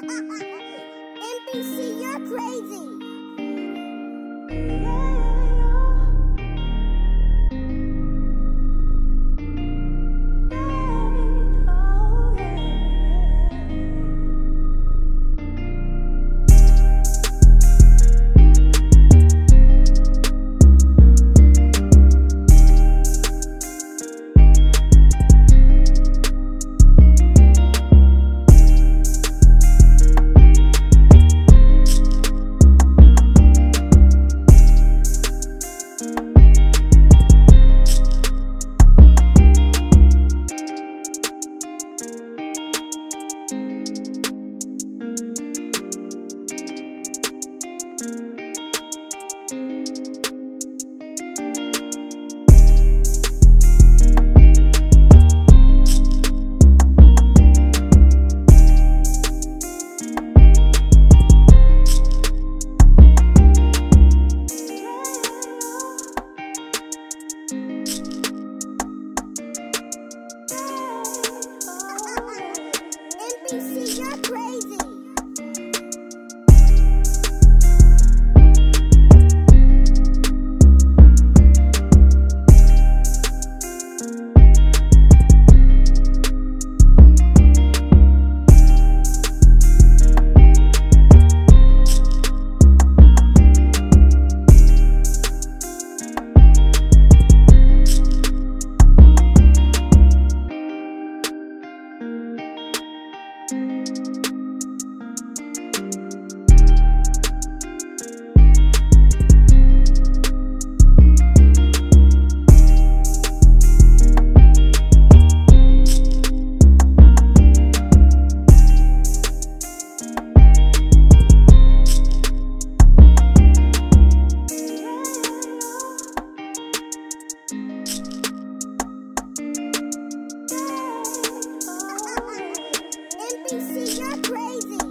NBC, you're crazy. You're crazy.